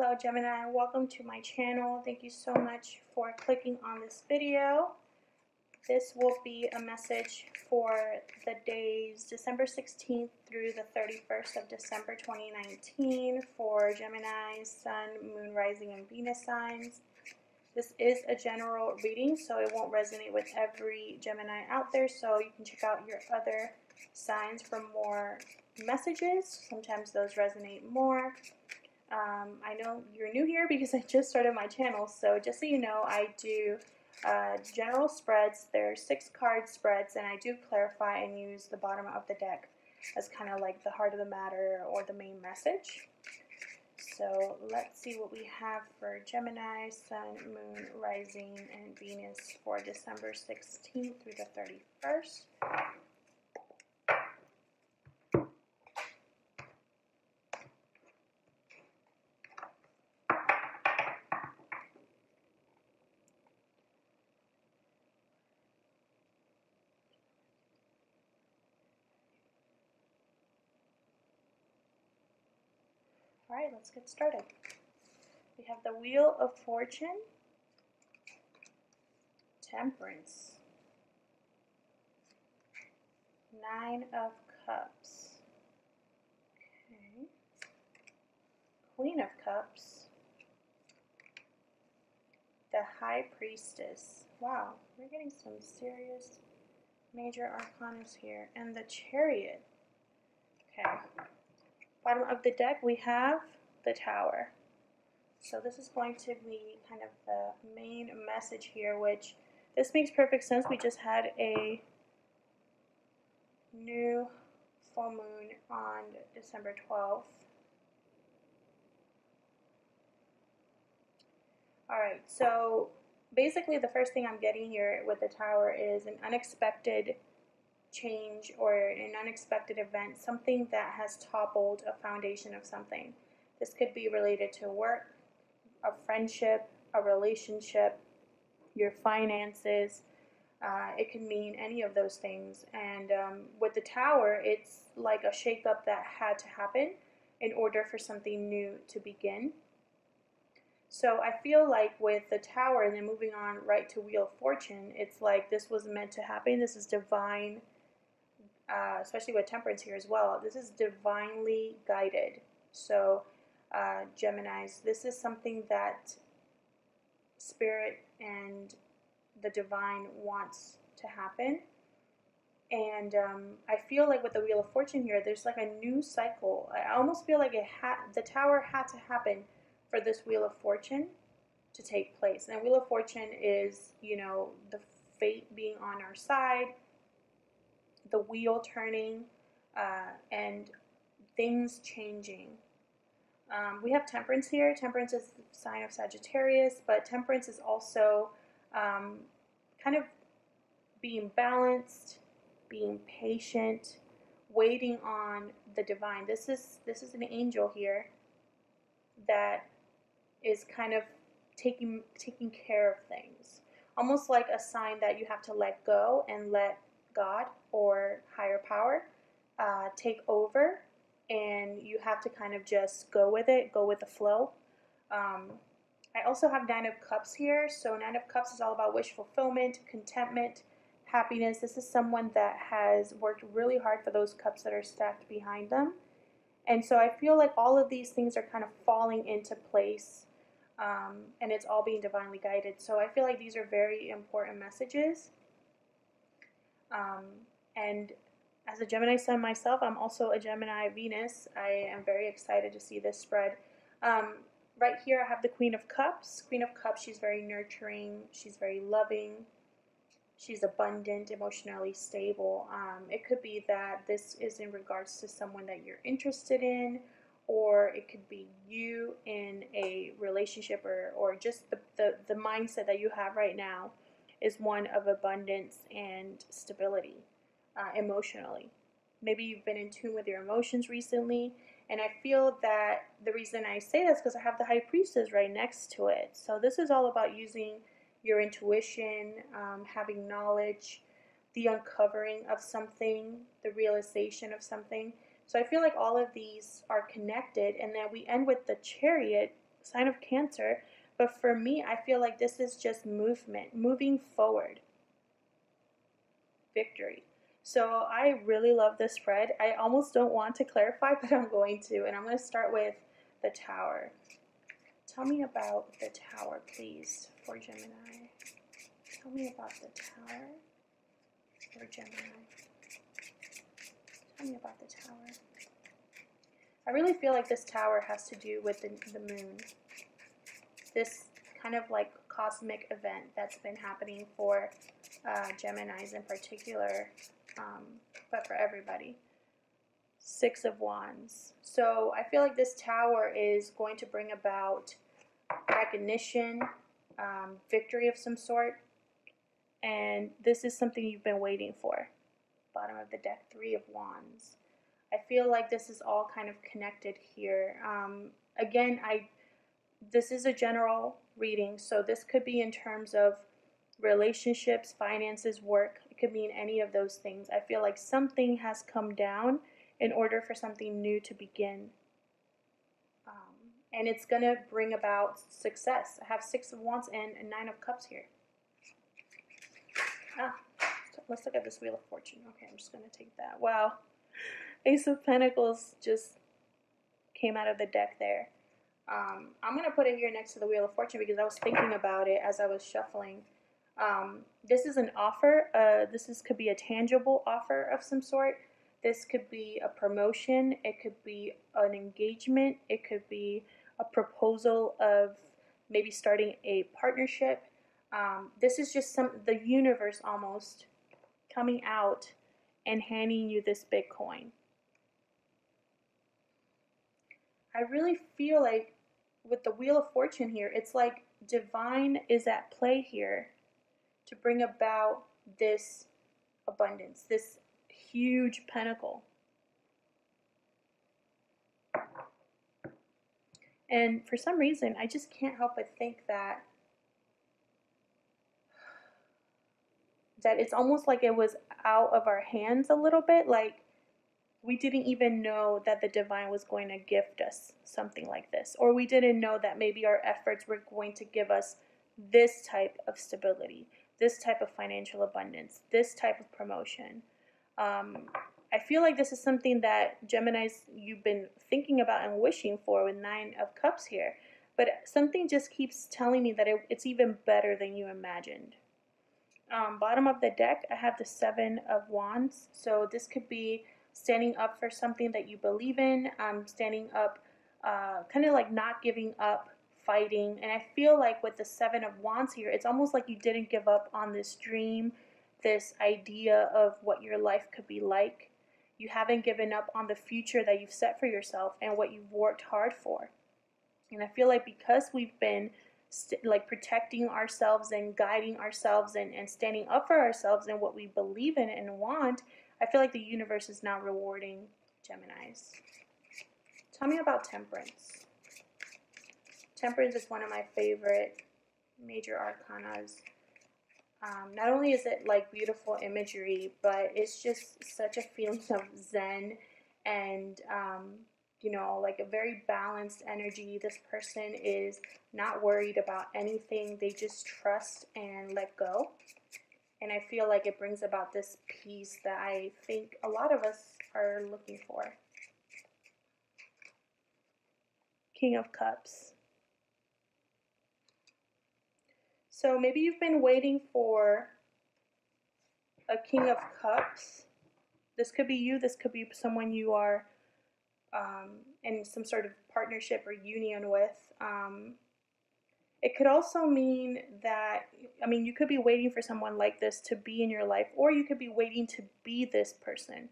Hello Gemini, welcome to my channel. Thank you so much for clicking on this video. This will be a message for the days December 16th through the 31st of December 2019 for Gemini, Sun, Moon, Rising, and Venus signs. This is a general reading, so it won't resonate with every Gemini out there, so you can check out your other signs for more messages. Sometimes those resonate more. Um, I know you're new here because I just started my channel, so just so you know, I do uh, general spreads. There are six card spreads, and I do clarify and use the bottom of the deck as kind of like the heart of the matter or the main message. So let's see what we have for Gemini, Sun, Moon, Rising, and Venus for December 16th through the 31st. All right, let's get started. We have the Wheel of Fortune, Temperance, Nine of Cups, okay. Queen of Cups, the High Priestess. Wow, we're getting some serious major arcanas here. And the Chariot. Okay. Bottom of the deck, we have the Tower. So this is going to be kind of the main message here, which this makes perfect sense. We just had a new full moon on December 12th. Alright, so basically the first thing I'm getting here with the tower is an unexpected change or an unexpected event, something that has toppled a foundation of something. This could be related to work, a friendship, a relationship, your finances. Uh, it can mean any of those things. And um, with the tower, it's like a shakeup that had to happen in order for something new to begin. So I feel like with the tower and then moving on right to Wheel of Fortune, it's like this was meant to happen. This is divine uh, especially with temperance here as well, this is divinely guided. So, uh, Geminis, this is something that spirit and the divine wants to happen. And um, I feel like with the Wheel of Fortune here, there's like a new cycle. I almost feel like it had the tower had to happen for this Wheel of Fortune to take place. And Wheel of Fortune is, you know, the fate being on our side, the wheel turning uh, and things changing. Um, we have temperance here. Temperance is the sign of Sagittarius, but temperance is also um, kind of being balanced, being patient, waiting on the divine. This is this is an angel here that is kind of taking taking care of things. Almost like a sign that you have to let go and let God or higher power uh, take over, and you have to kind of just go with it, go with the flow. Um, I also have Nine of Cups here. So, Nine of Cups is all about wish fulfillment, contentment, happiness. This is someone that has worked really hard for those cups that are stacked behind them. And so, I feel like all of these things are kind of falling into place um, and it's all being divinely guided. So, I feel like these are very important messages. Um, and as a Gemini sun myself, I'm also a Gemini Venus. I am very excited to see this spread. Um, right here, I have the Queen of Cups. Queen of Cups, she's very nurturing, she's very loving, she's abundant, emotionally stable. Um, it could be that this is in regards to someone that you're interested in, or it could be you in a relationship, or, or just the, the, the mindset that you have right now is one of abundance and stability uh, emotionally. Maybe you've been in tune with your emotions recently, and I feel that the reason I say this because I have the High Priestess right next to it. So this is all about using your intuition, um, having knowledge, the uncovering of something, the realization of something. So I feel like all of these are connected, and then we end with the Chariot sign of Cancer. But for me, I feel like this is just movement, moving forward. Victory. So I really love this spread. I almost don't want to clarify, but I'm going to. And I'm going to start with the Tower. Tell me about the Tower, please, for Gemini. Tell me about the Tower for Gemini. Tell me about the Tower. I really feel like this tower has to do with the, the moon. This kind of like cosmic event that's been happening for uh, Geminis in particular, um, but for everybody. Six of Wands. So I feel like this tower is going to bring about recognition, um, victory of some sort, and this is something you've been waiting for. Bottom of the deck, Three of Wands. I feel like this is all kind of connected here. Um, again, I this is a general reading, so this could be in terms of relationships, finances, work. It could mean any of those things. I feel like something has come down in order for something new to begin. Um, and it's going to bring about success. I have Six of Wands and Nine of Cups here. Ah, let's look at this Wheel of Fortune. Okay, I'm just going to take that. Wow. Ace of Pentacles just came out of the deck there. Um, I'm going to put it here next to the Wheel of Fortune because I was thinking about it as I was shuffling. Um, this is an offer. Uh, this is, could be a tangible offer of some sort. This could be a promotion. It could be an engagement. It could be a proposal of maybe starting a partnership. Um, this is just some the universe almost coming out and handing you this big coin. I really feel like with the Wheel of Fortune here, it's like divine is at play here to bring about this abundance, this huge pentacle. And for some reason, I just can't help but think that that it's almost like it was out of our hands a little bit, like we didn't even know that the divine was going to gift us something like this, or we didn't know that maybe our efforts were going to give us this type of stability, this type of financial abundance, this type of promotion. Um, I feel like this is something that Gemini's you've been thinking about and wishing for with Nine of Cups here, but something just keeps telling me that it, it's even better than you imagined. Um, bottom of the deck, I have the Seven of Wands, so this could be standing up for something that you believe in, um, standing up, uh, kind of like not giving up, fighting. And I feel like with the Seven of Wands here, it's almost like you didn't give up on this dream, this idea of what your life could be like. You haven't given up on the future that you've set for yourself and what you've worked hard for. And I feel like because we've been like protecting ourselves and guiding ourselves and, and standing up for ourselves and what we believe in and want, I feel like the universe is now rewarding Geminis. Tell me about Temperance. Temperance is one of my favorite major arcanas. Um, not only is it like beautiful imagery, but it's just such a feeling of zen and, um, you know, like a very balanced energy. This person is not worried about anything, they just trust and let go. And I feel like it brings about this peace that I think a lot of us are looking for. King of Cups. So maybe you've been waiting for a King of Cups. This could be you, this could be someone you are um, in some sort of partnership or union with. Um, it could also mean that, I mean, you could be waiting for someone like this to be in your life, or you could be waiting to be this person.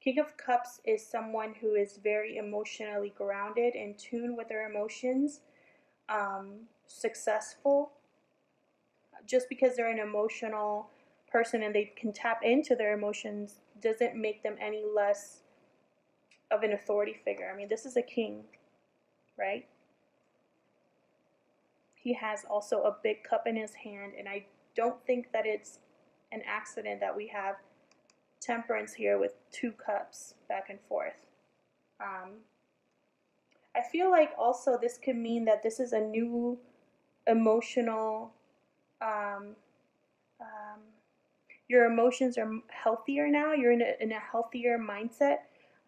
King of Cups is someone who is very emotionally grounded, in tune with their emotions, um, successful. Just because they're an emotional person and they can tap into their emotions doesn't make them any less of an authority figure. I mean, this is a king, right? He has also a big cup in his hand, and I don't think that it's an accident that we have temperance here with two cups back and forth. Um, I feel like also this could mean that this is a new emotional, um, um, your emotions are healthier now. You're in a, in a healthier mindset,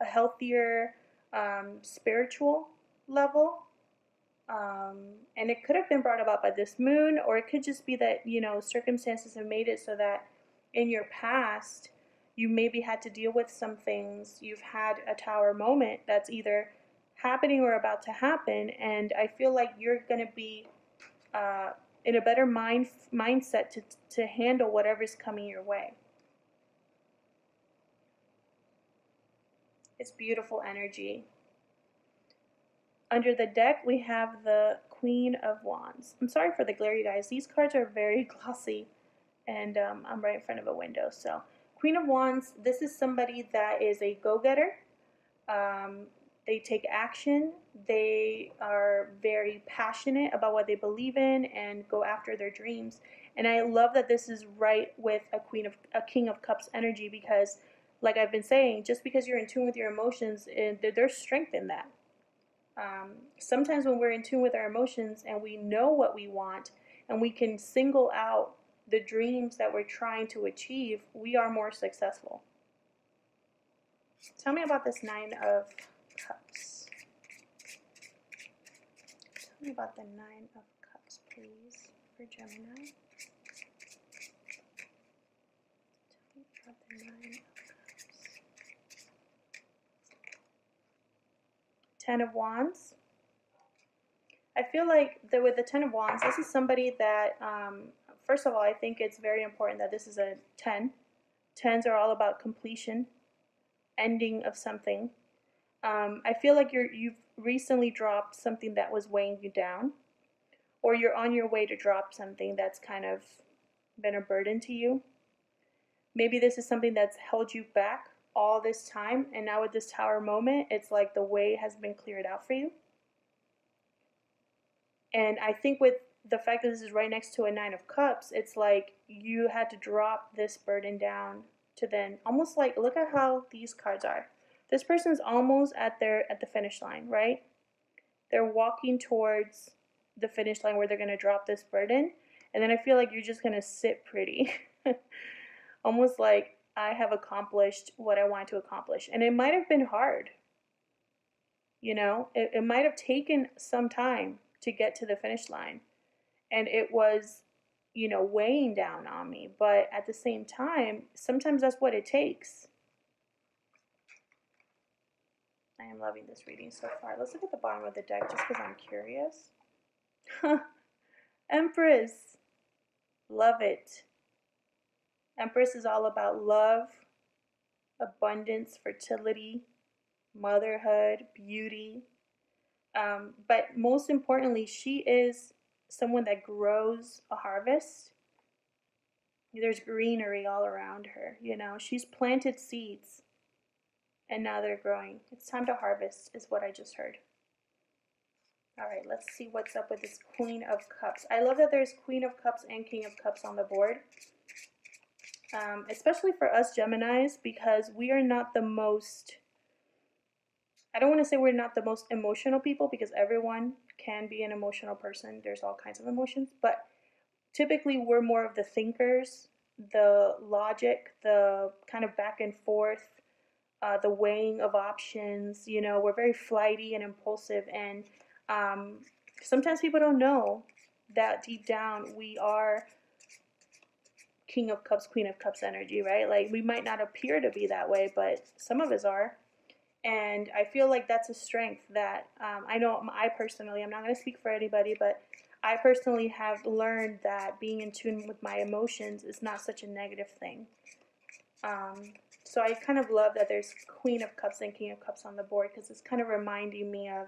a healthier um, spiritual level. Um, and it could have been brought about by this moon, or it could just be that, you know, circumstances have made it so that in your past, you maybe had to deal with some things. You've had a tower moment that's either happening or about to happen, and I feel like you're going to be uh, in a better mind mindset to to handle whatever's coming your way. It's beautiful energy. Under the deck, we have the Queen of Wands. I'm sorry for the glare, you guys. These cards are very glossy, and um, I'm right in front of a window. So, Queen of Wands, this is somebody that is a go-getter. Um, they take action. They are very passionate about what they believe in and go after their dreams. And I love that this is right with a queen of a king of cups energy because like I've been saying, just because you're in tune with your emotions, and there's strength in that. Um, sometimes when we're in tune with our emotions and we know what we want and we can single out the dreams that we're trying to achieve, we are more successful. Tell me about this Nine of Cups. Tell me about the Nine of Cups, please, for Gemini. Tell me about the Nine of Cups. Ten of Wands. I feel like that with the Ten of Wands, this is somebody that, um, first of all, I think it's very important that this is a 10. Tens are all about completion, ending of something. Um, I feel like you're you've recently dropped something that was weighing you down, or you're on your way to drop something that's kind of been a burden to you. Maybe this is something that's held you back all this time, and now with this tower moment, it's like the way has been cleared out for you. And I think with the fact that this is right next to a nine of cups, it's like you had to drop this burden down to then almost like look at how these cards are this person's almost at their at the finish line, right? They're walking towards the finish line where they're going to drop this burden, and then I feel like you're just going to sit pretty. almost like I have accomplished what I wanted to accomplish. And it might have been hard. You know, it, it might have taken some time to get to the finish line. And it was, you know, weighing down on me. But at the same time, sometimes that's what it takes. I am loving this reading so far. Let's look at the bottom of the deck just because I'm curious. Empress. Love it. Empress is all about love, abundance, fertility, motherhood, beauty. Um, but most importantly, she is someone that grows a harvest. There's greenery all around her. You know, she's planted seeds and now they're growing. It's time to harvest, is what I just heard. All right, let's see what's up with this Queen of Cups. I love that there's Queen of Cups and King of Cups on the board. Um, especially for us Geminis, because we are not the most, I don't want to say we're not the most emotional people, because everyone can be an emotional person. There's all kinds of emotions, but typically we're more of the thinkers, the logic, the kind of back and forth, uh, the weighing of options. You know, we're very flighty and impulsive, and um, sometimes people don't know that deep down we are King of Cups, Queen of Cups energy, right? Like we might not appear to be that way, but some of us are. And I feel like that's a strength that um, I know I personally, I'm not going to speak for anybody, but I personally have learned that being in tune with my emotions is not such a negative thing. Um, so I kind of love that there's Queen of Cups and King of Cups on the board because it's kind of reminding me of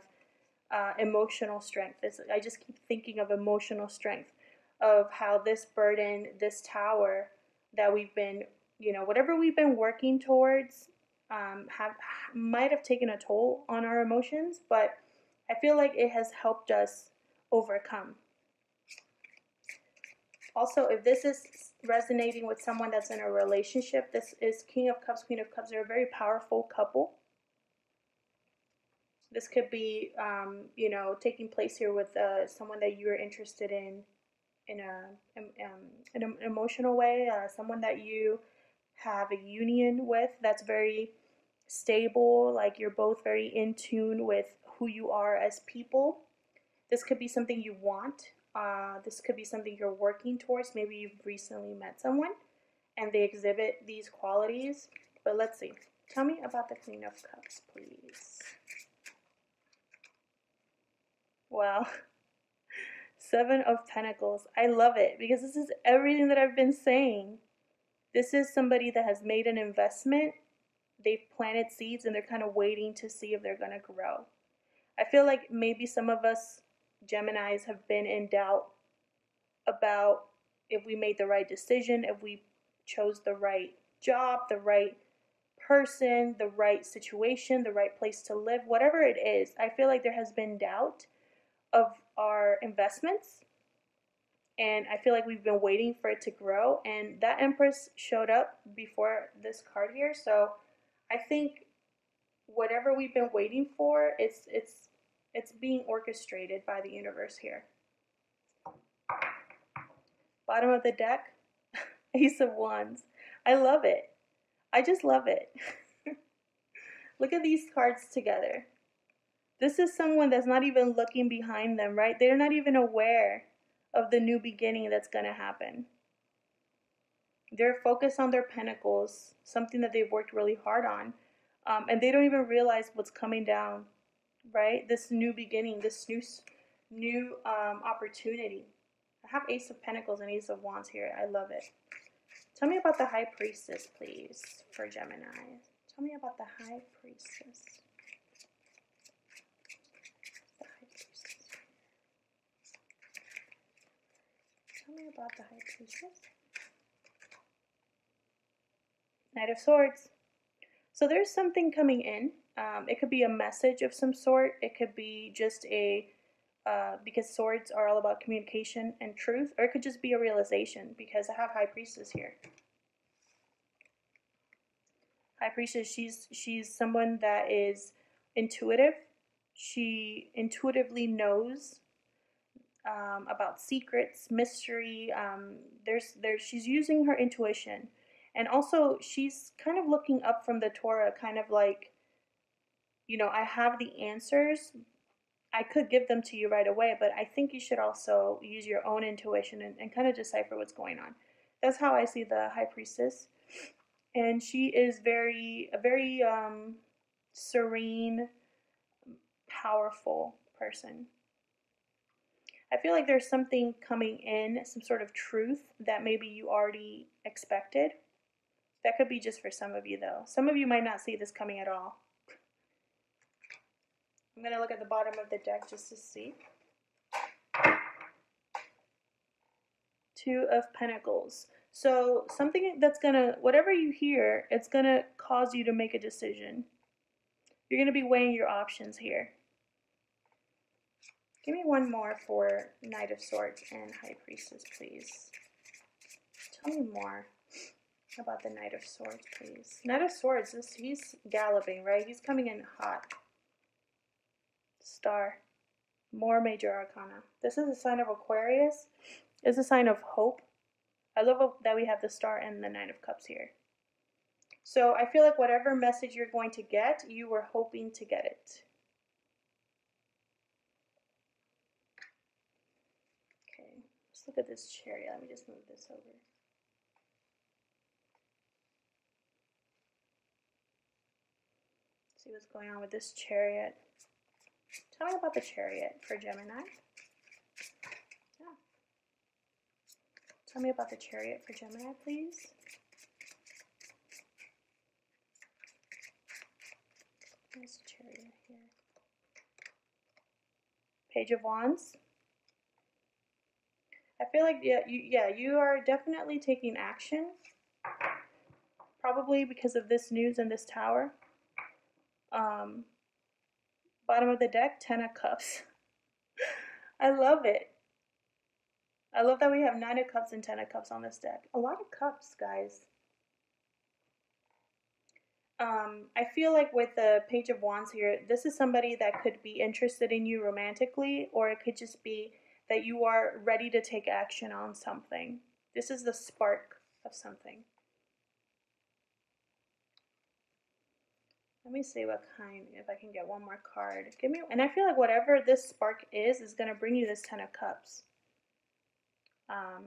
uh, emotional strength. It's, I just keep thinking of emotional strength, of how this burden, this tower that we've been, you know, whatever we've been working towards, um, have might have taken a toll on our emotions, but I feel like it has helped us overcome. Also, if this is resonating with someone that's in a relationship. This is King of Cups, Queen of Cups. They're a very powerful couple. This could be, um, you know, taking place here with uh, someone that you're interested in, in a um, an emotional way. Uh, someone that you have a union with that's very stable. Like you're both very in tune with who you are as people. This could be something you want. Uh, this could be something you're working towards. Maybe you've recently met someone and they exhibit these qualities. But let's see. Tell me about the Queen of Cups, please. Well, Seven of Pentacles. I love it because this is everything that I've been saying. This is somebody that has made an investment. They've planted seeds and they're kind of waiting to see if they're going to grow. I feel like maybe some of us Geminis have been in doubt about if we made the right decision, if we chose the right job, the right person, the right situation, the right place to live, whatever it is. I feel like there has been doubt of our investments. And I feel like we've been waiting for it to grow. And that Empress showed up before this card here. So I think whatever we've been waiting for, it's it's it's being orchestrated by the universe here. Bottom of the deck, Ace of Wands. I love it. I just love it. Look at these cards together. This is someone that's not even looking behind them, right? They're not even aware of the new beginning that's going to happen. They're focused on their pentacles, something that they've worked really hard on. Um, and they don't even realize what's coming down, right? This new beginning, this new, new um, opportunity. I have Ace of Pentacles and Ace of Wands here. I love it. Tell me about the High Priestess, please, for Gemini. Tell me about the High Priestess. About the High Priestess. Knight of Swords. So there's something coming in. Um, it could be a message of some sort. It could be just a, uh, because swords are all about communication and truth, or it could just be a realization because I have High Priestess here. High Priestess, she's, she's someone that is intuitive. She intuitively knows um, about secrets, mystery. Um, there's, there she's using her intuition. And also, she's kind of looking up from the Torah, kind of like, you know, I have the answers. I could give them to you right away, but I think you should also use your own intuition and, and kind of decipher what's going on. That's how I see the High Priestess. And she is very, a very um, serene, powerful person. I feel like there's something coming in, some sort of truth that maybe you already expected. That could be just for some of you, though. Some of you might not see this coming at all. I'm going to look at the bottom of the deck just to see. Two of Pentacles. So something that's going to, whatever you hear, it's going to cause you to make a decision. You're going to be weighing your options here. Give me one more for Knight of Swords and High Priestess, please. Tell me more about the Knight of Swords, please. Knight of Swords, this, he's galloping, right? He's coming in hot. Star. More Major Arcana. This is a sign of Aquarius. It's a sign of hope. I love that we have the Star and the Nine of Cups here. So I feel like whatever message you're going to get, you were hoping to get it. Look at this chariot. Let me just move this over. See what's going on with this chariot. Tell me about the chariot for Gemini. Yeah. Tell me about the chariot for Gemini, please. There's a chariot here. Page of Wands. I feel like yeah, you, yeah, you are definitely taking action. Probably because of this news and this tower. Um, bottom of the deck, Ten of Cups. I love it. I love that we have Nine of Cups and Ten of Cups on this deck. A lot of cups, guys. um, I feel like with the Page of Wands here, this is somebody that could be interested in you romantically, or it could just be that you are ready to take action on something. This is the spark of something. Let me see what kind, if I can get one more card. Give me, and I feel like whatever this spark is, is going to bring you this Ten of Cups. Um,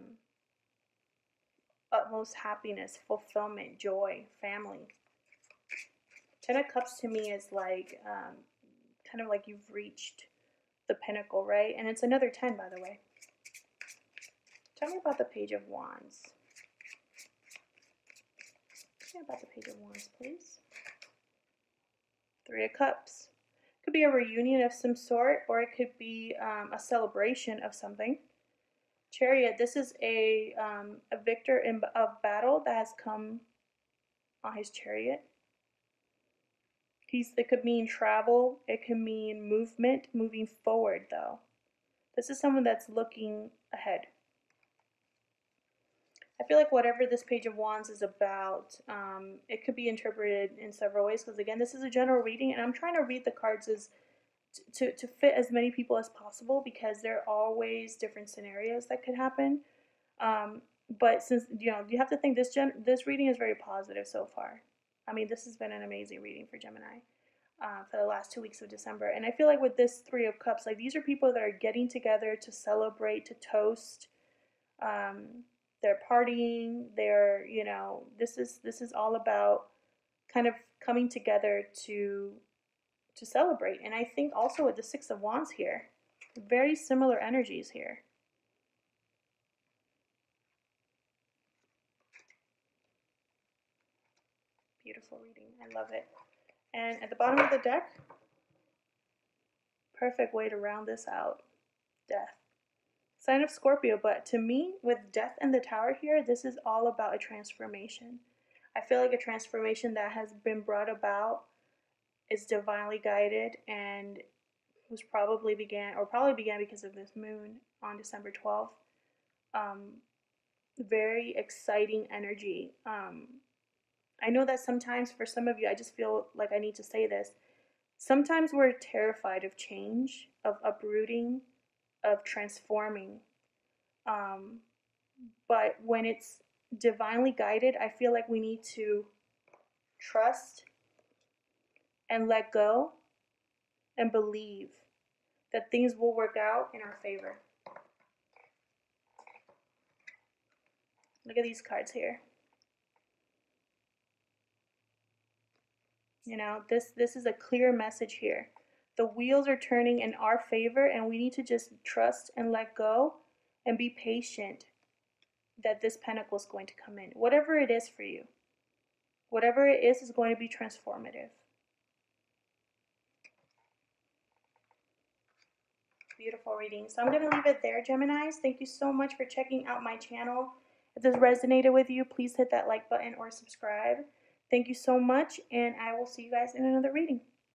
utmost happiness, fulfillment, joy, family. Ten of Cups to me is like, um, kind of like you've reached the pinnacle, right? And it's another 10, by the way. Tell me about the Page of Wands. Tell me about the Page of Wands, please. Three of Cups. Could be a reunion of some sort, or it could be um, a celebration of something. Chariot, this is a, um, a victor in, of battle that has come on his chariot. He's, it could mean travel, it could mean movement, moving forward though. This is someone that's looking ahead. I feel like whatever this Page of Wands is about, um, it could be interpreted in several ways because, again, this is a general reading and I'm trying to read the cards as to, to fit as many people as possible because there are always different scenarios that could happen. Um, but since, you know, you have to think this, gen- this reading is very positive so far. I mean, this has been an amazing reading for Gemini. Uh, for the last two weeks of December. And I feel like with this Three of Cups, like these are people that are getting together to celebrate, to toast, um, they're partying they're you know this is this is all about kind of coming together to to celebrate and i think also with the six of wands here very similar energies here beautiful reading i love it and at the bottom of the deck perfect way to round this out death sign of Scorpio, but to me, with death and the tower here, this is all about a transformation. I feel like a transformation that has been brought about is divinely guided and was probably began or probably began because of this moon on December 12th. Um, very exciting energy. Um, I know that sometimes for some of you, I just feel like I need to say this. Sometimes we're terrified of change, of uprooting, of transforming. Um, but when it's divinely guided, I feel like we need to trust and let go and believe that things will work out in our favor. Look at these cards here. You know, this this is a clear message here the wheels are turning in our favor and we need to just trust and let go and be patient that this pentacle is going to come in. Whatever it is for you, whatever it is, is going to be transformative. Beautiful reading. So I'm going to leave it there, Geminis. Thank you so much for checking out my channel. If this resonated with you, please hit that like button or subscribe. Thank you so much, and I will see you guys in another reading.